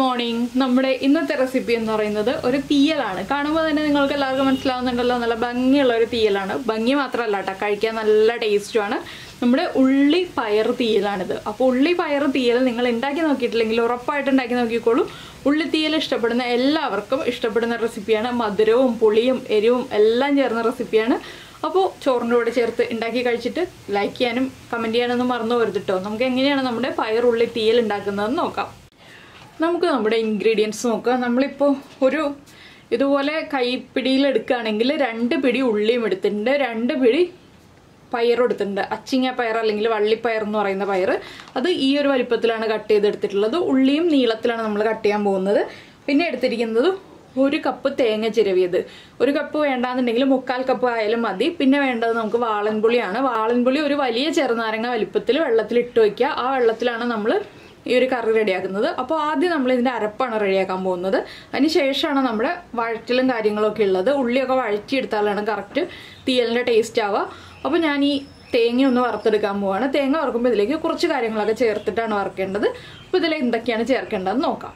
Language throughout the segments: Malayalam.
മോർണിംഗ് നമ്മുടെ ഇന്നത്തെ റെസിപ്പി എന്ന് പറയുന്നത് ഒരു തീയലാണ്. കാണുമ്പോൾ തന്നെ നിങ്ങൾക്ക് എല്ലാവർക്കും മനസ്സിലാവുന്നുണ്ടല്ലോ. നല്ല ഭംഗിയുള്ള ഒരു തീയലാണ്. ഭംഗി മാത്രമല്ല കേട്ടോ കഴിക്കാൻ നല്ല ടേസ്റ്റുമാണ് നമ്മുടെ ഉള്ളി പയർ തീയലാണിത്. അപ്പോൾ ഉള്ളി പയർ തീയൽ നിങ്ങൾ ഉണ്ടാക്കി നോക്കിയിട്ടില്ലെങ്കിൽ ഉറപ്പായിട്ട് ഉണ്ടാക്കി നോക്കിക്കോളൂ. ഉള്ളി തീയൽ ഇഷ്ടപ്പെടുന്ന എല്ലാവർക്കും ഇഷ്ടപ്പെടുന്ന റെസിപ്പിയാണ് മധുരവും പുളിയും എരിവും എല്ലാം ചേർന്ന റെസിപ്പിയാണ് അപ്പോൾ ചോറിന്റെ കൂടെ ചേർത്ത് ഉണ്ടാക്കി കഴിച്ചിട്ട് ലൈക്ക് ചെയ്യാനും കമന്റ് ചെയ്യാനൊന്നും മറന്നു വരുത്തിട്ടോ നമുക്ക് എങ്ങനെയാണ് നമ്മുടെ പയർ ഉള്ളി തീയൽ ഉണ്ടാക്കുന്നതെന്ന് നോക്കാം. നമുക്ക് നമ്മുടെ ഇൻഗ്രീഡിയൻസ് നോക്കാം. നമ്മളിപ്പോൾ ഒരു ഇതുപോലെ കൈപ്പിടിയിൽ എടുക്കുകയാണെങ്കിൽ രണ്ട് പിടി ഉള്ളിയും എടുത്തിട്ടുണ്ട്. രണ്ട് പിടി പയറും എടുത്തിട്ടുണ്ട്. അച്ചിങ്ങ പയർ അല്ലെങ്കിൽ വള്ളിപ്പയർ എന്ന് പറയുന്ന പയർ. അത് ഈ ഒരു വലിപ്പത്തിലാണ് കട്ട് ചെയ്തെടുത്തിട്ടുള്ളത്. ഉള്ളിയും നീളത്തിലാണ് നമ്മൾ കട്ട് ചെയ്യാൻ പോകുന്നത്. പിന്നെ എടുത്തിരിക്കുന്നത് ഒരു കപ്പ് തേങ്ങ ചിരവിയത്. ഒരു കപ്പ് വേണ്ടാന്നുണ്ടെങ്കിൽ മുക്കാൽ കപ്പ് ആയാലും മതി. പിന്നെ വേണ്ടത് നമുക്ക് വാളൻപുളിയാണ്. വാളൻപുളി ഒരു വലിയ ചെറുനാരങ്ങ വലിപ്പത്തിൽ വെള്ളത്തിൽ ഇട്ട് വയ്ക്കുക. ആ വെള്ളത്തിലാണ് നമ്മൾ ഈ ഒരു കറി റെഡിയാക്കുന്നത്. അപ്പോൾ ആദ്യം നമ്മൾ ഇതിന്റെ അരപ്പാണ് റെഡിയാക്കാൻ പോകുന്നത്. അതിന് ശേഷമാണ് നമ്മുടെ വഴറ്റിലും കാര്യങ്ങളൊക്കെ ഉള്ളത്. ഉള്ളിയൊക്കെ വഴറ്റിയെടുത്താലാണ് കറക്റ്റ് തീയലിന്റെ ടേസ്റ്റ് ആവുക. അപ്പോൾ ഞാൻ ഈ തേങ്ങ ഒന്ന് വറുത്തെടുക്കാൻ പോവാണ്. തേങ്ങ വറുക്കുമ്പോൾ ഇതിലേക്ക് കുറച്ച് കാര്യങ്ങളൊക്കെ ചേർത്തിട്ടാണ് വറുക്കേണ്ടത്. അപ്പോൾ ഇതിൽ എന്തൊക്കെയാണ് ചേർക്കേണ്ടതെന്ന് നോക്കാം.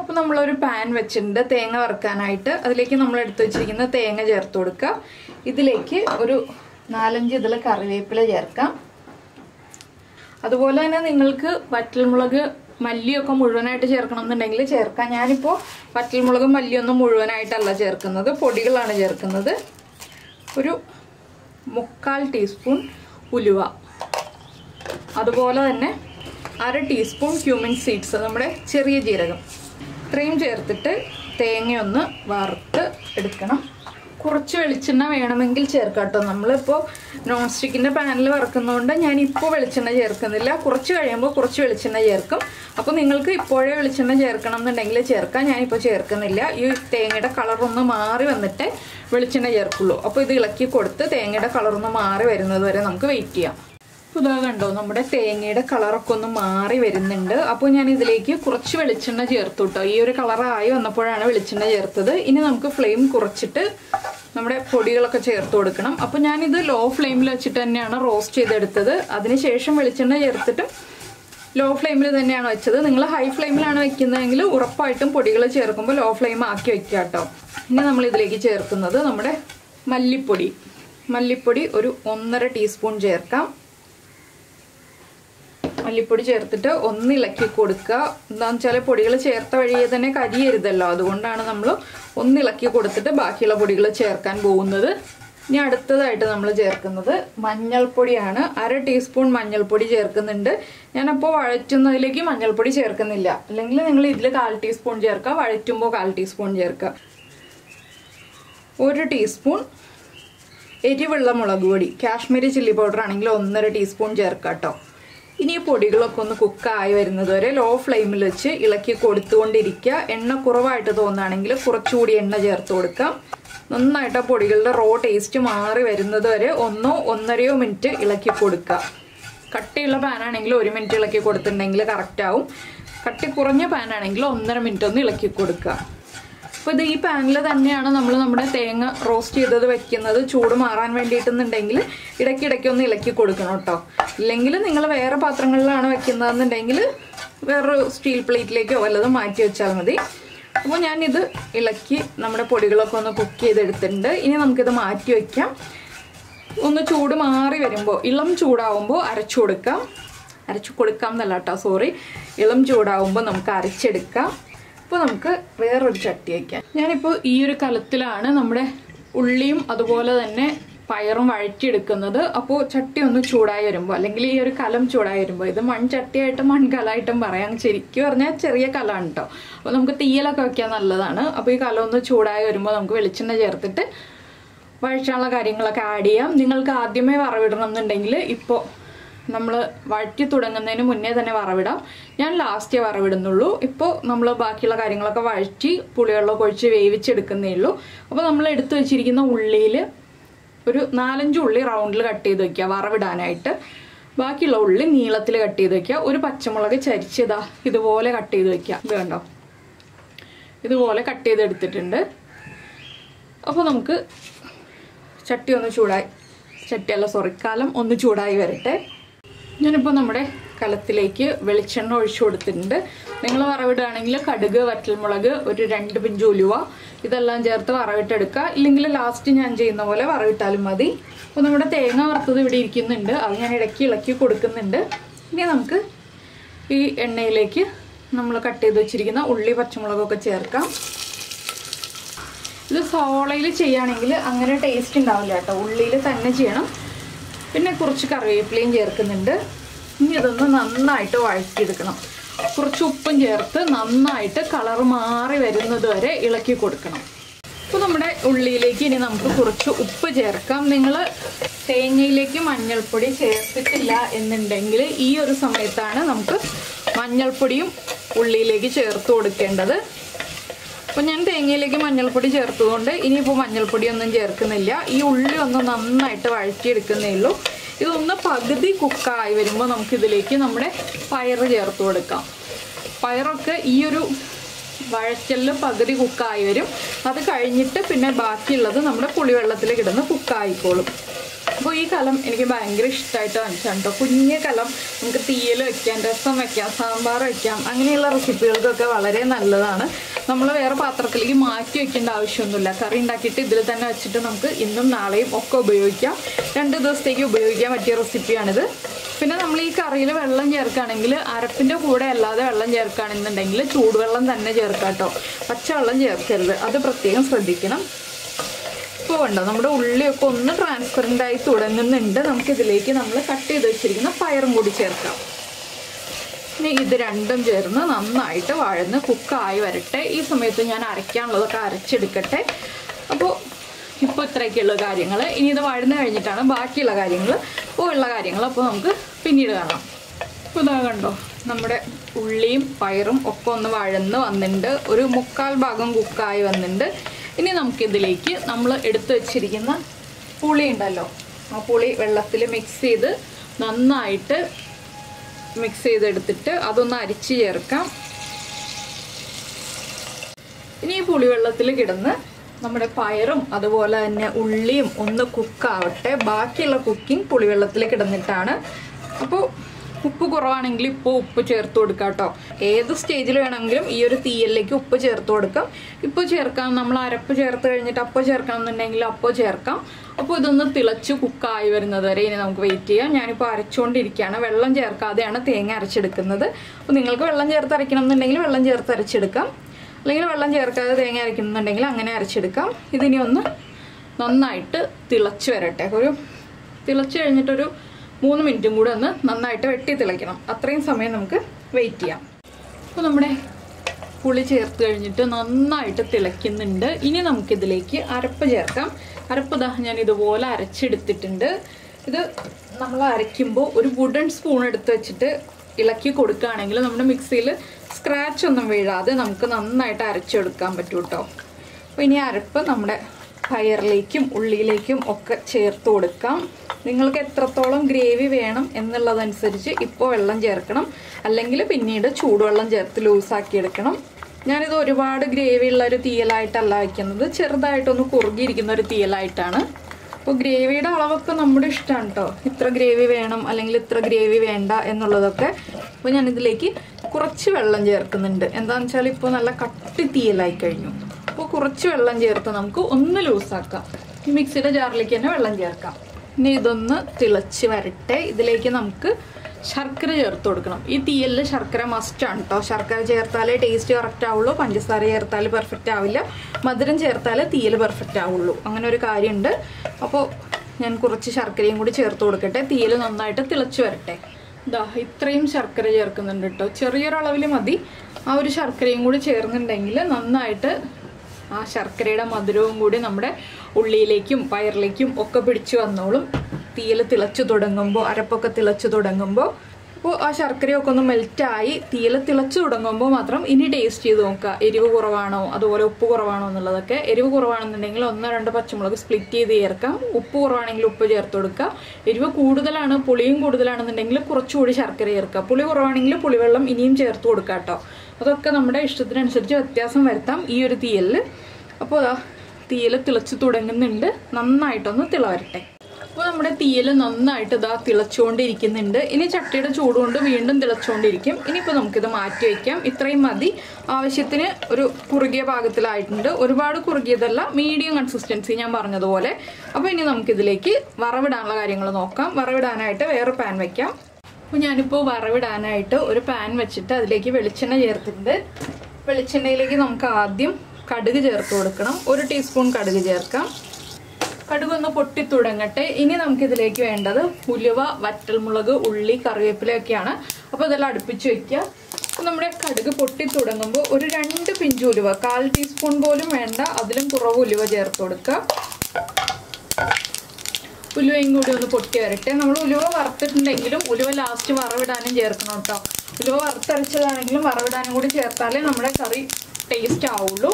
അപ്പോൾ നമ്മളൊരു പാൻ വെച്ചിട്ടുണ്ട് തേങ്ങ വറുക്കാനായിട്ട്. അതിലേക്ക് നമ്മൾ എടുത്തു വെച്ചിരിക്കുന്ന തേങ്ങ ചേർത്ത് കൊടുക്കുക ഇതിലേക്ക് ഒരു നാലഞ്ച് ഇതിൽ കറിവേപ്പില ചേർക്കാം. അതുപോലെ തന്നെ നിങ്ങൾക്ക് വറ്റൽമുളക് മല്ലിയൊക്കെ മുഴുവനായിട്ട് ചേർക്കണം എന്നുണ്ടെങ്കിൽ ചേർക്കാം. ഞാനിപ്പോൾ വറ്റൽമുളകും മല്ലിയൊന്നും മുഴുവനായിട്ടല്ല ചേർക്കുന്നത്. പൊടികളാണ് ചേർക്കുന്നത്. ഒരു മുക്കാൽ ടീസ്പൂൺ ഉലുവ. അതുപോലെ തന്നെ അര ടീസ്പൂൺ ക്യൂമിൻ സീഡ്സ് നമ്മുടെ ചെറിയ ജീരകം. ഇത്രയും ചേർത്തിട്ട് തേങ്ങയൊന്ന് വറുത്ത് എടുക്കണം. കുറച്ച് വെളിച്ചെണ്ണ വേണമെങ്കിൽ ചേർക്കാം കേട്ടോ നമ്മളിപ്പോൾ നോൺ സ്റ്റിക്കിന്റെ പാനിൽ വറക്കുന്നതുകൊണ്ട് ഞാൻ ഇപ്പോൾ വെളിച്ചെണ്ണ ചേർക്കുന്നില്ല. കുറച്ച് കഴിയുമ്പോൾ കുറച്ച് വെളിച്ചെണ്ണ ചേർക്കും. അപ്പോൾ നിങ്ങൾക്ക് ഇപ്പോഴേ വെളിച്ചെണ്ണ ചേർക്കണം എന്നുണ്ടെങ്കിൽ ചേർക്കാം. ഞാനിപ്പോൾ ചേർക്കുന്നില്ല. ഈ തേങ്ങയുടെ കളറൊന്ന് മാറി വന്നിട്ട് വെളിച്ചെണ്ണ ചേർക്കുള്ളൂ. അപ്പോൾ ഇത് ഇളക്കി കൊടുത്ത് തേങ്ങയുടെ കളറൊന്ന് മാറി വരുന്നത് വരെ നമുക്ക് വെയിറ്റ് ചെയ്യാം. പുതാ കണ്ടോ നമ്മുടെ തേങ്ങയുടെ കളറൊക്കെ ഒന്ന് മാറി വരുന്നുണ്ട്. അപ്പോൾ ഞാൻ ഇതിലേക്ക് കുറച്ച് വെളിച്ചെണ്ണ ചേർത്തു കേട്ടോ ഈ ഒരു കളറായി വന്നപ്പോഴാണ് വെളിച്ചെണ്ണ ചേർത്തത്. ഇനി നമുക്ക് ഫ്ലെയിം കുറച്ചിട്ട് നമ്മുടെ പൊടികളൊക്കെ ചേർത്ത് കൊടുക്കണം. അപ്പോൾ ഞാനിത് ലോ ഫ്ലെയിമിൽ വെച്ചിട്ട് തന്നെയാണ് റോസ്റ്റ് ചെയ്തെടുത്തത്. അതിനുശേഷം വെളിച്ചെണ്ണ ചേർത്തിട്ട് ലോ ഫ്ലെയിമിൽ തന്നെയാണ് വെച്ചത്. നിങ്ങൾ ഹൈ ഫ്ലെയിമിലാണ് വെക്കുന്നതെങ്കിൽ ഉറപ്പായിട്ടും പൊടികൾ ചേർക്കുമ്പോൾ ലോ ഫ്ലെയിം ആക്കി വെക്കുക കേട്ടോ. ഇനി നമ്മൾ ഇതിലേക്ക് ചേർക്കുന്നത് നമ്മുടെ മല്ലിപ്പൊടി. മല്ലിപ്പൊടി ഒരു ഒന്നര ടീസ്പൂൺ ചേർക്കാം. മല്ലിപ്പൊടി ചേർത്തിട്ട് ഒന്ന് ഇളക്കി കൊടുക്കുക. എന്താണെന്ന് വെച്ചാൽ പൊടികൾ ചേർത്ത വഴിയെ തന്നെ കരിയരുതല്ലോ. അതുകൊണ്ടാണ് നമ്മൾ ഒന്ന് ഇളക്കി കൊടുത്തിട്ട് ബാക്കിയുള്ള പൊടികൾ ചേർക്കാൻ പോകുന്നത്. ഇനി അടുത്തതായിട്ട് നമ്മൾ ചേർക്കുന്നത് മഞ്ഞൾപ്പൊടിയാണ്. അര ടീസ്പൂൺ മഞ്ഞൾപ്പൊടി ചേർക്കുന്നുണ്ട്. ഞാനപ്പോൾ വഴറ്റുന്നതിലേക്ക് മഞ്ഞൾപ്പൊടി ചേർക്കുന്നില്ല. അല്ലെങ്കിൽ നിങ്ങൾ ഇതിൽ കാൽ ടീസ്പൂൺ ചേർക്കുക വഴറ്റുമ്പോൾ കാൽ ടീസ്പൂൺ ചേർക്കുക. ഒരു ടീസ്പൂൺ എരിവുള്ള മുളക് പൊടി. കാശ്മീരി ചില്ലി പൗഡർ ആണെങ്കിൽ ഒന്നര ടീസ്പൂൺ ചേർക്കാം കേട്ടോ ഇനി ഈ പൊടികളൊക്കെ ഒന്ന് കുക്കായി വരുന്നത് വരെ ലോ ഫ്ലെയിമിൽ വെച്ച് ഇളക്കി കൊടുത്തുകൊണ്ടിരിക്കുക. എണ്ണ കുറവായിട്ട് തോന്നുകയാണെങ്കിൽ കുറച്ചുകൂടി എണ്ണ ചേർത്ത് കൊടുക്കാം നന്നായിട്ട് ആ പൊടികളുടെ റോ ടേസ്റ്റ് മാറി വരുന്നത് വരെ ഒന്നോ ഒന്നരയോ മിനിറ്റ് ഇളക്കി കൊടുക്കുക. കട്ടിയുള്ള പാനാണെങ്കിൽ ഒരു മിനിറ്റ് ഇളക്കി കൊടുത്തിട്ടുണ്ടെങ്കിൽ കറക്റ്റ് ആവും. കട്ടി കുറഞ്ഞ പാനാണെങ്കിൽ ഒന്നര മിനിറ്റ് ഒന്ന് ഇളക്കി കൊടുക്കുക. അപ്പോൾ ഇത് ഈ പാനിൽ തന്നെയാണ് നമ്മൾ നമ്മുടെ തേങ്ങ റോസ്റ്റ് ചെയ്തത് വെക്കുന്നത്. ചൂട് മാറാൻ വേണ്ടിയിട്ടെന്നുണ്ടെങ്കിൽ ഇടയ്ക്കിടയ്ക്ക് ഒന്ന് ഇളക്കി കൊടുക്കണം കേട്ടോ. ഇല്ലെങ്കിൽ നിങ്ങൾ വേറെ പാത്രങ്ങളിലാണ് വെക്കുന്നതെന്നുണ്ടെങ്കിൽ വേറൊരു സ്റ്റീൽ പ്ലേറ്റിലേക്കോ വല്ലതും മാറ്റി വെച്ചാൽ മതി. അപ്പോൾ ഞാനിത് ഇളക്കി നമ്മുടെ പൊടികളൊക്കെ ഒന്ന് കുക്ക് ചെയ്തെടുത്തിട്ടുണ്ട്. ഇനി നമുക്കിത് മാറ്റി വയ്ക്കാം ഒന്ന് ചൂട് മാറി വരുമ്പോൾ ഇളം ചൂടാവുമ്പോൾ അരച്ചു കൊടുക്കാം. അരച്ചു കൊടുക്കാം എന്നല്ല കേട്ടോ സോറി ഇളം ചൂടാവുമ്പോൾ നമുക്ക് അരച്ചെടുക്കാം. ഇപ്പോൾ നമുക്ക് വേറൊരു ചട്ടി വയ്ക്കാം ഞാനിപ്പോൾ ഈ ഒരു കലത്തിലാണ് നമ്മുടെ ഉള്ളിയും അതുപോലെ തന്നെ പയറും വഴറ്റിയെടുക്കുന്നത്. അപ്പോൾ ചട്ടി ഒന്ന് ചൂടായി വരുമ്പോൾ അല്ലെങ്കിൽ ഈ ഒരു കലം ചൂടായി വരുമ്പോൾ ഇത് മൺചട്ടിയായിട്ടും മൺകലായിട്ടും പറയാം. ശരിക്കും പറഞ്ഞാൽ ചെറിയ കലമാണ് കേട്ടോ അപ്പോൾ നമുക്ക് തീയലൊക്കെ വെക്കാൻ നല്ലതാണ്. അപ്പോൾ ഈ കലം ഒന്ന് ചൂടായി വരുമ്പോൾ നമുക്ക് വെളിച്ചെണ്ണ ചേർത്തിട്ട് വഴിച്ചാനുള്ള കാര്യങ്ങളൊക്കെ ആഡ് ചെയ്യാം. നിങ്ങൾക്ക് ആദ്യമേ വറവിടണം എന്നുണ്ടെങ്കിൽ ഇപ്പോൾ നമ്മൾ വഴറ്റി തുടങ്ങുന്നതിന് മുന്നേ തന്നെ വറവിടാം. ഞാൻ ലാസ്റ്റേ വറവിടുന്നുള്ളൂ. ഇപ്പോൾ നമ്മൾ ബാക്കിയുള്ള കാര്യങ്ങളൊക്കെ വഴറ്റി പുളിവെള്ളമൊക്കെ ഒഴിച്ച് വേവിച്ചെടുക്കുന്നേ ഉള്ളൂ. അപ്പോൾ നമ്മൾ എടുത്തു വെച്ചിരിക്കുന്ന ഉള്ളിയിൽ ഒരു നാലഞ്ച് ഉള്ളി റൗണ്ടിൽ കട്ട് ചെയ്ത് വയ്ക്കുക വറവിടാനായിട്ട്. ബാക്കിയുള്ള ഉള്ളി നീളത്തിൽ കട്ട് ചെയ്ത് വയ്ക്കുക ഒരു പച്ചമുളക് ചരിച്ചതാ ഇതുപോലെ കട്ട് ചെയ്ത് വയ്ക്കുക ഇത് കണ്ടോ? ഇതുപോലെ കട്ട് ചെയ്തെടുത്തിട്ടുണ്ട് അപ്പോൾ നമുക്ക് ചട്ടി ഒന്ന് ചൂടായി. ചട്ടിയല്ല സോറി കാലം ഒന്ന് ചൂടായി വരട്ടെ. ഞാനിപ്പോൾ നമ്മുടെ കലത്തിലേക്ക് വെളിച്ചെണ്ണ ഒഴിച്ചു കൊടുത്തിട്ടുണ്ട്. നിങ്ങൾ വറവിടുകയാണെങ്കിൽ കടുക് വറ്റൽമുളക് ഒരു രണ്ട് പിഞ്ച് ഉലുവ ഇതെല്ലാം ചേർത്ത് വറവിട്ടെടുക്കുക. ഇല്ലെങ്കിൽ ലാസ്റ്റ് ഞാൻ ചെയ്യുന്ന പോലെ വറവിട്ടാലും മതി. അപ്പോൾ നമ്മുടെ തേങ്ങ വറുത്തത് ഇവിടെ ഇരിക്കുന്നുണ്ട്. അത് ഞാൻ ഇടയ്ക്ക് ഇളക്കി കൊടുക്കുന്നുണ്ട്. ഇനി നമുക്ക് ഈ എണ്ണയിലേക്ക് നമ്മൾ കട്ട് ചെയ്ത് വെച്ചിരിക്കുന്ന ഉള്ളി പച്ചമുളകൊക്കെ ചേർക്കാം. ഇത് സോളയിൽ ചെയ്യുകയാണെങ്കിൽ അങ്ങനെ ടേസ്റ്റ് ഉണ്ടാവില്ല കേട്ടോ. ഉള്ളിയിൽ തന്നെ ചെയ്യണം. പിന്നെ കുറച്ച് കറിവേപ്പിലയും ചേർക്കുന്നുണ്ട്. ഇനി ഇതൊന്ന് നന്നായിട്ട് വഴറ്റിയെടുക്കണം. കുറച്ച് ഉപ്പും ചേർത്ത് നന്നായിട്ട് കളർ മാറി വരുന്നത് വരെ ഇളക്കി കൊടുക്കണം. അപ്പോൾ നമ്മുടെ ഉള്ളിയിലേക്ക് ഇനി നമുക്ക് കുറച്ച് ഉപ്പ് ചേർക്കാം. നിങ്ങൾ തേങ്ങയിലേക്ക് മഞ്ഞൾപ്പൊടി ചേർത്തിട്ടില്ല എന്നുണ്ടെങ്കിൽ ഈ ഒരു സമയത്താണ് നമുക്ക് മഞ്ഞൾപ്പൊടിയും ഉള്ളിയിലേക്ക് ചേർത്ത് കൊടുക്കേണ്ടത്. അപ്പോൾ ഞാൻ തേങ്ങയിലേക്ക് മഞ്ഞൾപ്പൊടി ചേർത്തുകൊണ്ട് ഇനിയിപ്പോൾ മഞ്ഞൾപ്പൊടി ഒന്നും ചേർക്കുന്നില്ല. ഈ ഉള്ളി ഒന്ന് നന്നായിട്ട് വഴറ്റിയെടുക്കുന്നേ ഉള്ളൂ ഇതൊന്ന് പകുതി കുക്കായി വരുമ്പോൾ നമുക്കിതിലേക്ക് നമ്മുടെ പയറ് ചേർത്ത് കൊടുക്കാം. പയറൊക്കെ ഈ ഒരു വഴച്ചലിൽ പകുതി കുക്കായി വരും. അത് കഴിഞ്ഞിട്ട് പിന്നെ ബാക്കിയുള്ളത് നമ്മുടെ പുളിവെള്ളത്തിൽ കിടന്ന് കുക്കായിക്കോളും. അപ്പോൾ ഈ കലം എനിക്ക് ഭയങ്കര ഇഷ്ടമായിട്ട് മനസ്സിലാണ് കേട്ടോ കുഞ്ഞ് കലം. നമുക്ക് തീയൽ വയ്ക്കാം രസം വയ്ക്കാം സാമ്പാർ വയ്ക്കാം അങ്ങനെയുള്ള റെസിപ്പികൾക്കൊക്കെ വളരെ നല്ലതാണ്. നമ്മൾ വേറെ പാത്രത്തിലേക്ക് മാറ്റി വയ്ക്കേണ്ട ആവശ്യമൊന്നുമില്ല. കറി ഉണ്ടാക്കിയിട്ട് ഇതിൽ തന്നെ വെച്ചിട്ട് നമുക്ക് ഇന്നും നാളെയും ഒക്കെ ഉപയോഗിക്കാം. രണ്ട് ദിവസത്തേക്ക് ഉപയോഗിക്കാൻ പറ്റിയ റെസിപ്പിയാണിത്. പിന്നെ നമ്മൾ ഈ കറിയിൽ വെള്ളം ചേർക്കുകയാണെങ്കിൽ അരപ്പിന്റെ കൂടെ അല്ലാതെ വെള്ളം ചേർക്കുകയാണെന്നുണ്ടെങ്കിൽ ചൂടുവെള്ളം തന്നെ ചേർക്കാം കേട്ടോ. പച്ചവെള്ളം ചേർക്കരുത്. അത് പ്രത്യേകം ശ്രദ്ധിക്കണം. ഇപ്പോൾ ഉണ്ടോ നമ്മുടെ ഉള്ളിയൊക്കെ ഒന്ന് ട്രാൻസ്പെറന്റ് ആയി തുടങ്ങുന്നുണ്ട്. നമുക്കിതിലേക്ക് നമ്മൾ കട്ട് ചെയ്ത് വെച്ചിരിക്കുന്ന പയറും കൂടി ചേർക്കാം. ഇനി ഇത് രണ്ടും ചേർന്ന് നന്നായിട്ട് വഴന്ന് കുക്കായി വരട്ടെ. ഈ സമയത്ത് ഞാൻ അരയ്ക്കാനുള്ളതൊക്കെ അരച്ചെടുക്കട്ടെ. അപ്പോൾ ഇപ്പോൾ ഇത്രയൊക്കെയുള്ള കാര്യങ്ങൾ ഇനി ഇത് വഴന്ന് കഴിഞ്ഞിട്ടാണ് ബാക്കിയുള്ള കാര്യങ്ങൾ ഉള്ള കാര്യങ്ങൾ അപ്പോൾ നമുക്ക് പിന്നീട് കാണാം. ഇപ്പോൾ ഇതാ കണ്ടോ നമ്മുടെ ഉള്ളിയും പയറും ഒക്കെ ഒന്ന് വഴന്ന് വന്നിട്ടുണ്ട്. ഒരു മുക്കാൽ ഭാഗം കുക്കായി വന്നിട്ടുണ്ട്. ഇനി നമുക്കിതിലേക്ക് നമ്മൾ എടുത്തു വച്ചിരിക്കുന്ന പുളി ഉണ്ടല്ലോ. ആ പുളി വെള്ളത്തിൽ മിക്സ് ചെയ്ത് നന്നായിട്ട് മിക്സ് ചെയ്തെടുത്തിട്ട് അതൊന്ന് അരിച്ച് ചേർക്കാം. ഇനി ഈ പുളിവെള്ളത്തിൽ കിടന്ന് നമ്മുടെ പയറും അതുപോലെ തന്നെ ഉള്ളിയും ഒന്ന് കുക്കാവട്ടെ ബാക്കിയുള്ള കുക്കിംഗ് പുളിവെള്ളത്തിൽ കിടന്നിട്ടാണ്. അപ്പോൾ ഉപ്പ് കുറവാണെങ്കിൽ ഇപ്പോൾ ഉപ്പ് ചേർത്ത് കൊടുക്കാം കേട്ടോ. ഏത് സ്റ്റേജിൽ വേണമെങ്കിലും ഈ ഒരു തീയലിലേക്ക് ഉപ്പ് ചേർത്ത് കൊടുക്കാം. ഇപ്പോൾ ചേർക്കാം. നമ്മൾ അരപ്പ് ചേർത്ത് കഴിഞ്ഞിട്ട് അപ്പോൾ ചേർക്കണം എന്നുണ്ടെങ്കിൽ അപ്പോൾ ചേർക്കാം. അപ്പോൾ ഇതൊന്ന് തിളച്ച് കുക്കായി വരുന്നത് വരെ ഇനി നമുക്ക് വെയിറ്റ് ചെയ്യാം. ഞാനിപ്പോൾ അരച്ചുകൊണ്ടിരിക്കുകയാണ് വെള്ളം ചേർക്കാതെയാണ് തേങ്ങ അരച്ചെടുക്കുന്നത്. അപ്പോൾ നിങ്ങൾക്ക് വെള്ളം ചേർത്ത് അരയ്ക്കണം എന്നുണ്ടെങ്കിൽ വെള്ളം ചേർത്ത് അരച്ചെടുക്കാം. അല്ലെങ്കിൽ വെള്ളം ചേർക്കാതെ തേങ്ങ അരയ്ക്കുന്നുണ്ടെങ്കിൽ അങ്ങനെ അരച്ചെടുക്കാം. ഇതിനി ഒന്ന് നന്നായിട്ട് തിളച്ച് വരട്ടെ. ഒരു തിളച്ച് കഴിഞ്ഞിട്ടൊരു മൂന്ന് മിനിറ്റും കൂടെ ഒന്ന് നന്നായിട്ട് വെട്ടി തിളയ്ക്കണം. അത്രയും സമയം നമുക്ക് വെയിറ്റ് ചെയ്യാം. അപ്പോൾ നമ്മുടെ പുളി ചേർത്ത് കഴിഞ്ഞിട്ട് നന്നായിട്ട് തിളയ്ക്കുന്നുണ്ട്. ഇനി നമുക്കിതിലേക്ക് അരപ്പ് ചേർക്കാം. അരപ്പ് ദാ ഞാൻ ഇതുപോലെ അരച്ചെടുത്തിട്ടുണ്ട്. ഇത് നമ്മൾ അരയ്ക്കുമ്പോൾ ഒരു വുഡൻ സ്പൂൺ എടുത്ത് വെച്ചിട്ട് ഇളക്കി കൊടുക്കുകയാണെങ്കിൽ നമ്മുടെ മിക്സിയിൽ സ്ക്രാച്ച് ഒന്നും വീഴാതെ നമുക്ക് നന്നായിട്ട് അരച്ചെടുക്കാൻ പറ്റും കേട്ടോ അപ്പോൾ ഇനി അരപ്പ് നമ്മുടെ പയറിലേക്കും ഉള്ളിയിലേക്കും ഒക്കെ ചേർത്ത് കൊടുക്കാം. നിങ്ങൾക്ക് എത്രത്തോളം ഗ്രേവി വേണം എന്നുള്ളതനുസരിച്ച് ഇപ്പോൾ വെള്ളം ചേർക്കണം. അല്ലെങ്കിൽ പിന്നീട് ചൂടുവെള്ളം ചേർത്ത് ലൂസാക്കി എടുക്കണം. ഞാനിത് ഒരുപാട് ഗ്രേവി ഉള്ള ഒരു തീയലായിട്ടല്ല വയ്ക്കുന്നത് ചെറുതായിട്ടൊന്ന് കുറുകിയിരിക്കുന്ന ഒരു തീയലായിട്ടാണ്. അപ്പോൾ ഗ്രേവിയുടെ അളവൊക്കെ നമ്മുടെ ഇഷ്ടമാണ് കേട്ടോ ഇത്ര ഗ്രേവി വേണം അല്ലെങ്കിൽ ഇത്ര ഗ്രേവി വേണ്ട എന്നുള്ളതൊക്കെ. അപ്പോൾ ഞാനിതിലേക്ക് കുറച്ച് വെള്ളം ചേർക്കുന്നുണ്ട്. എന്താണെന്ന് വെച്ചാൽ ഇപ്പോൾ നല്ല കട്ടി തീയലായി കഴിഞ്ഞു. അപ്പോൾ കുറച്ച് വെള്ളം ചേർത്ത് നമുക്ക് ഒന്ന് ലൂസാക്കാം. ഈ മിക്സിയുടെ ജാറിലേക്ക് തന്നെ വെള്ളം ചേർക്കാം. ഇനി ഇതൊന്ന് തിളച്ച് വരട്ടെ. ഇതിലേക്ക് നമുക്ക് ശർക്കര ചേർത്ത് കൊടുക്കണം. ഈ തീയലിൽ ശർക്കര മസ്റ്റാണ് കേട്ടോ ശർക്കര ചേർത്താലേ ടേസ്റ്റ് കറക്റ്റ് ആവുള്ളൂ. പഞ്ചസാര ചേർത്താൽ പെർഫെക്റ്റ് ആവില്ല. മധുരം ചേർത്താലേ തീയൽ പെർഫെക്റ്റ് ആവുള്ളൂ. അങ്ങനെ ഒരു കാര്യമുണ്ട് അപ്പോൾ ഞാൻ കുറച്ച് ശർക്കരയും കൂടി ചേർത്ത് കൊടുക്കട്ടെ. തീയൽ നന്നായിട്ട് തിളച്ച് വരട്ടെ. ഇതാ ഇത്രയും ശർക്കര ചേർക്കുന്നുണ്ട് കേട്ടോ ചെറിയൊരളവിൽ മതി. ആ ഒരു ശർക്കരയും കൂടി ചേർന്നുണ്ടെങ്കിൽ നന്നായിട്ട് ആ ശർക്കരയുടെ മധുരവും കൂടി നമ്മുടെ ഉള്ളിയിലേക്കും പയറിലേക്കും ഒക്കെ പിടിച്ചു വന്നോളും. തീയിൽ തിളച്ചു തുടങ്ങുമ്പോൾ അരപ്പൊക്കെ തിളച്ചു തുടങ്ങുമ്പോൾ അപ്പോൾ ആ ശർക്കരയൊക്കെ ഒന്ന് മെൽറ്റായി തീയിൽ തിളച്ചു തുടങ്ങുമ്പോൾ മാത്രം ഇനി ടേസ്റ്റ് ചെയ്ത് നോക്കുക. എരിവ് കുറവാണോ? അതുപോലെ ഉപ്പ് കുറവാണോ എന്നുള്ളതൊക്കെ. എരിവ് കുറവാണെന്നുണ്ടെങ്കിൽ ഒന്നോ രണ്ടോ പച്ചമുളക് സ്പ്ലിറ്റ് ചെയ്ത് ചേർക്കാം. ഉപ്പ് കുറവാണെങ്കിൽ ഉപ്പ് ചേർത്ത് കൊടുക്കുക. എരിവ് കൂടുതലാണ് പുളിയും കൂടുതലാണെന്നുണ്ടെങ്കിൽ കുറച്ചുകൂടി ശർക്കര ചേർക്കുക. പുളി കുറവാണെങ്കിൽ പുളിവെള്ളം ഇനിയും ചേർത്ത് കൊടുക്കുക കേട്ടോ. അതൊക്കെ നമ്മുടെ ഇഷ്ടത്തിനനുസരിച്ച് വ്യത്യാസം വരുത്താം ഈ ഒരു തീയലിൽ അപ്പോൾ തീയൽ തിളച്ച് തുടങ്ങുന്നുണ്ട്. നന്നായിട്ടൊന്ന് തിളവരട്ടെ. അപ്പോൾ നമ്മുടെ തീയൽ നന്നായിട്ട് ഇതാ തിളച്ചുകൊണ്ടിരിക്കുന്നുണ്ട് ഇനി ചട്ടിയുടെ ചൂടുകൊണ്ട് വീണ്ടും തിളച്ചുകൊണ്ടിരിക്കും ഇനിയിപ്പോൾ നമുക്കിത് മാറ്റി വയ്ക്കാം ഇത്രയും മതി. ആവശ്യത്തിന് ഒരു കുറുകിയ പാകത്തിലായിട്ടുണ്ട്. ഒരുപാട് കുറുകിയതല്ല മീഡിയം കൺസിസ്റ്റൻസി ഞാൻ പറഞ്ഞതുപോലെ. അപ്പോൾ ഇനി നമുക്കിതിലേക്ക് വറവിടാനുള്ള കാര്യങ്ങൾ നോക്കാം. വറവിടാനായിട്ട് വേറെ പാൻ വയ്ക്കാം അപ്പോൾ ഞാനിപ്പോൾ വറവിടാനായിട്ട് ഒരു പാൻ വെച്ചിട്ട് അതിലേക്ക് വെളിച്ചെണ്ണ ചേർത്തിട്ടുണ്ട്. വെളിച്ചെണ്ണയിലേക്ക് നമുക്ക് ആദ്യം കടുക് ചേർത്ത് കൊടുക്കണം. ഒരു ടീസ്പൂൺ കടുക് ചേർക്കാം. കടുക് ഒന്ന് പൊട്ടി തുടങ്ങട്ടെ. ഇനി നമുക്കിതിലേക്ക് വേണ്ടത് ഉലുവ വറ്റൽമുളക് ഉള്ളി കറിവേപ്പിലയൊക്കെയാണ്. അപ്പോൾ ഇതെല്ലാം അടുപ്പിച്ച് വയ്ക്കുക അപ്പോൾ നമ്മുടെ കടുക് പൊട്ടി തുടങ്ങുമ്പോൾ ഒരു രണ്ട് പിഞ്ച് ഉലുവ കാൽ ടീസ്പൂൺ പോലും വേണ്ട അതിലും കുറവ് ഉലുവ ചേർത്ത് കൊടുക്കുക. ഉലുവയും കൂടി ഒന്ന് പൊട്ടി വരട്ടെ. നമ്മൾ ഉലുവ വറുത്തിട്ടുണ്ടെങ്കിലും ഉലുവ ലാസ്റ്റ് വറവിടാനും ചേർക്കണം കേട്ടോ. ഉലുവ വറുത്തരച്ചതാണെങ്കിലും വറവിടാനും കൂടി ചേർത്താലേ നമ്മുടെ കറി ടേസ്റ്റ് ആവുള്ളൂ.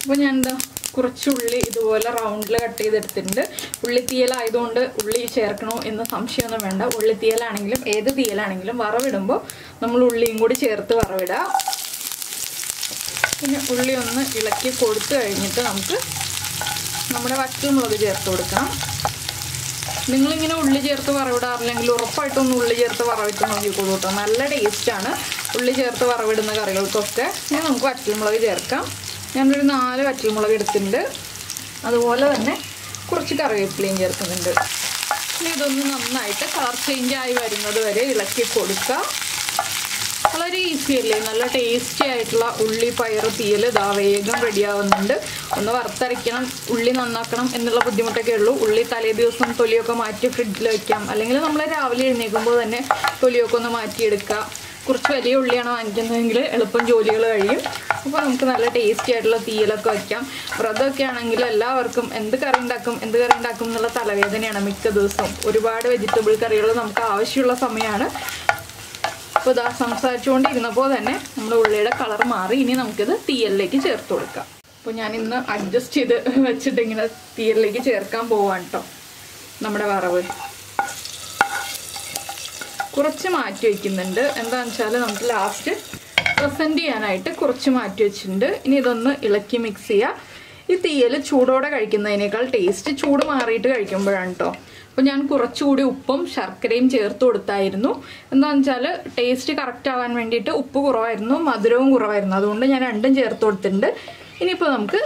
അപ്പോൾ ഞാൻ എന്താ കുറച്ച് ഉള്ളി ഇതുപോലെ റൗണ്ടിൽ കട്ട് ചെയ്തെടുത്തിട്ടുണ്ട്. ഉള്ളി തീയലായതുകൊണ്ട് ഉള്ളി ചേർക്കണോ എന്ന് സംശയമൊന്നും വേണ്ട. ഉള്ളിത്തീയലാണെങ്കിലും ഏത് തീയലാണെങ്കിലും വറവിടുമ്പോൾ നമ്മൾ ഉള്ളിയും കൂടി ചേർത്ത് വറവിടുക. പിന്നെ ഉള്ളി ഒന്ന് ഇളക്കി കൊടുത്തു കഴിഞ്ഞിട്ട് നമുക്ക് നമ്മുടെ വറ്റൽമുളക് ചേർത്ത് കൊടുക്കണം. നിങ്ങളിങ്ങനെ ഉള്ളി ചേർത്ത് വറവിടാറില്ലെങ്കിൽ ഉറപ്പായിട്ടും ഒന്ന് ഉള്ളി ചേർത്ത് വറവിട്ട് നോക്കിക്കോളൂ കേട്ടോ. നല്ല ടേസ്റ്റാണ് ഉള്ളി ചേർത്ത് വറവിടുന്ന കറികൾക്കൊക്കെ ഇനി നമുക്ക് വറ്റൽമുളക് ചേർക്കാം. ഞാനൊരു നാല് വറ്റൽമുളക് എടുത്തിട്ടുണ്ട്. അതുപോലെ തന്നെ കുറച്ച് കറിവേപ്പിലയും ചേർക്കുന്നുണ്ട്. ഇനി ഇതൊന്ന് നന്നായിട്ട് കളർ ചേഞ്ച് ആയി വരുന്നത് വരെ ഇളക്കി കൊടുക്കുക വളരെ ഈസി അല്ലേ? നല്ല ടേസ്റ്റി ആയിട്ടുള്ള ഉള്ളി പയർ തീയൽ ഇതാ വേഗം റെഡിയാവുന്നുണ്ട് ഒന്ന് വറുത്തരയ്ക്കണം ഉള്ളി നന്നാക്കണം എന്നുള്ള ബുദ്ധിമുട്ടൊക്കെ ഉള്ളൂ. ഉള്ളി തലേ ദിവസം തൊലിയൊക്കെ മാറ്റി ഫ്രിഡ്ജിൽ വയ്ക്കാം അല്ലെങ്കിൽ നമ്മൾ രാവിലെ എഴുന്നേൽക്കുമ്പോൾ തന്നെ തൊലിയൊക്കെ ഒന്ന് മാറ്റിയെടുക്കുക കുറച്ച് വലിയ ഉള്ളിയാണ് വാങ്ങിക്കുന്നതെങ്കിൽ എളുപ്പം ജോലികൾ കഴിയും. അപ്പോൾ നമുക്ക് നല്ല ടേസ്റ്റി ആയിട്ടുള്ള തീയലൊക്കെ വയ്ക്കാം വ്രതമൊക്കെ ആണെങ്കിൽ എല്ലാവർക്കും എന്ത് കറി ഉണ്ടാക്കും എന്ത് കറി ഉണ്ടാക്കും എന്നുള്ള തലവേദനയാണ് മിക്ക ദിവസവും. ഒരുപാട് വെജിറ്റബിൾ കറികൾ നമുക്ക് ആവശ്യമുള്ള സമയമാണ്. അപ്പോൾ ഇതാ സംസാരിച്ചുകൊണ്ടിരുന്നപ്പോൾ തന്നെ നമ്മൾ ഉള്ളിയുടെ കളർ മാറി. ഇനി നമുക്കിത് തീയലിലേക്ക് ചേർത്ത് കൊടുക്കാം. അപ്പോൾ ഞാൻ ഇന്ന് അഡ്ജസ്റ്റ് ചെയ്ത് വെച്ചിട്ട് ഇങ്ങനെ തീയലിലേക്ക് ചേർക്കാൻ പോവാണ് കേട്ടോ നമ്മുടെ വറവ്. കുറച്ച് മാറ്റി വയ്ക്കുന്നുണ്ട് എന്താണെന്ന് വെച്ചാൽ നമുക്ക് ലാസ്റ്റ് പ്രസന്റ് ചെയ്യാനായിട്ട് കുറച്ച് മാറ്റി വെച്ചിട്ടുണ്ട്. ഇനി ഇതൊന്ന് ഇളക്കി മിക്സ് ചെയ്യുക ഈ തീയൽ ചൂടോടെ കഴിക്കുന്നതിനേക്കാൾ ടേസ്റ്റ് ചൂട് മാറിയിട്ട് കഴിക്കുമ്പോഴാണ് കേട്ടോ അപ്പോൾ ഞാൻ കുറച്ചുകൂടി ഉപ്പും ശർക്കരയും ചേർത്ത് കൊടുത്തായിരുന്നു. എന്താണെന്ന് വെച്ചാൽ ടേസ്റ്റ് കറക്റ്റ് ആവാൻ വേണ്ടിയിട്ട് ഉപ്പ് കുറവായിരുന്നു മധുരവും കുറവായിരുന്നു. അതുകൊണ്ട് ഞാൻ രണ്ടും ചേർത്ത് കൊടുത്തിട്ടുണ്ട്. ഇനിയിപ്പോൾ നമുക്ക്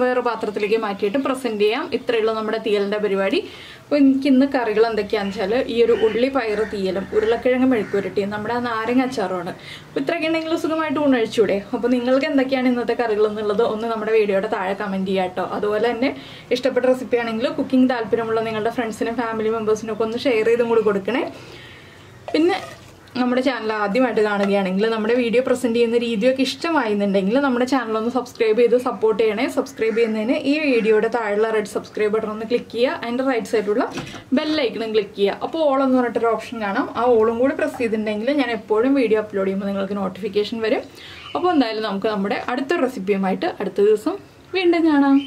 വേറെ പാത്രത്തിലേക്ക് മാറ്റിയിട്ട് പ്രസന്റ് ചെയ്യാം. ഇത്രയുള്ള നമ്മുടെ തീയലിന്റെ പരിപാടി. അപ്പോൾ എനിക്ക് ഇന്ന് കറികൾ എന്തൊക്കെയാണെന്ന് വെച്ചാൽ ഈ ഒരു ഉള്ളി പയറ് തീയലും ഉരുളക്കിഴങ്ങ് മെഴുക്കുരുട്ടിയും നമ്മുടെ നാരങ്ങ അച്ചാറുമാണ്. അപ്പോൾ ഇത്രയൊക്കെ ഉണ്ടെങ്കിൽ സുഖമായിട്ട് ഉണഴിച്ചൂടെ അപ്പോൾ നിങ്ങൾക്ക് എന്തൊക്കെയാണ് ഇന്നത്തെ കറികൾ എന്നുള്ളത് ഒന്ന് നമ്മുടെ വീഡിയോയുടെ താഴെ കമന്റ് ചെയ്യാം കേട്ടോ. അതുപോലെ തന്നെ ഇഷ്ടപ്പെട്ട റെസിപ്പി ആണെങ്കിൽ കുക്കിംഗ് താല്പര്യമുള്ള നിങ്ങളുടെ ഫ്രണ്ട്സിനും ഫാമിലി മെമ്പേഴ്സിനും ഒക്കെ ഒന്ന് ഷെയർ ചെയ്തും കൂടി കൊടുക്കണേ. പിന്നെ നമ്മുടെ ചാനൽ ആദ്യമായിട്ട് കാണുകയാണെങ്കിൽ നമ്മുടെ വീഡിയോ പ്രസന്റ് ചെയ്യുന്ന രീതിയൊക്കെ ഇഷ്ടമായിരുന്നുണ്ടെങ്കിൽ നമ്മുടെ ചാനൽ ഒന്ന് സബ്സ്ക്രൈബ് ചെയ്ത് സപ്പോർട്ട് ചെയ്യണേ. സബ്സ്ക്രൈബ് ചെയ്യുന്നതിന് ഈ വീഡിയോയുടെ താഴെയുള്ള റെഡ് സബ്സ്ക്രൈബ് ബട്ടൺ ഒന്ന് ക്ലിക്ക് ചെയ്യുക. അതിന്റെ റൈറ്റ് സൈഡിലുള്ള ബെല്ലൈക്കണും ക്ലിക്ക് ചെയ്യുക. അപ്പോൾ ഓൾ എന്ന് പറഞ്ഞിട്ടൊരു ഓപ്ഷൻ കാണാം. ആ ഓളും കൂടി പ്രസ് ചെയ്തിട്ടുണ്ടെങ്കിൽ ഞാൻ എപ്പോഴും വീഡിയോ അപ്ലോഡ് ചെയ്യുമ്പോൾ നിങ്ങൾക്ക് നോട്ടിഫിക്കേഷൻ വരും. അപ്പോൾ എന്തായാലും നമുക്ക് നമ്മുടെ അടുത്ത റെസിപ്പിയുമായിട്ട് അടുത്ത ദിവസം വീണ്ടും കാണാം.